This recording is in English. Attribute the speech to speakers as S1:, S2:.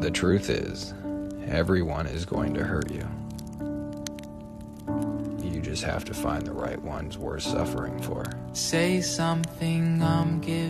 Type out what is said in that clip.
S1: The truth is, everyone is going to hurt you. You just have to find the right ones worth suffering for.
S2: Say something, I'm giving.